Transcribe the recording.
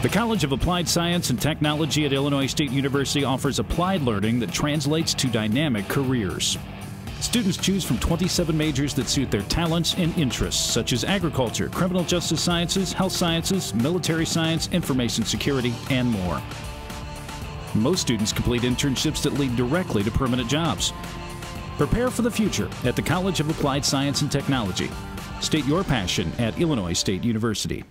The College of Applied Science and Technology at Illinois State University offers applied learning that translates to dynamic careers. Students choose from 27 majors that suit their talents and interests, such as agriculture, criminal justice sciences, health sciences, military science, information security, and more. Most students complete internships that lead directly to permanent jobs. Prepare for the future at the College of Applied Science and Technology. State your passion at Illinois State University.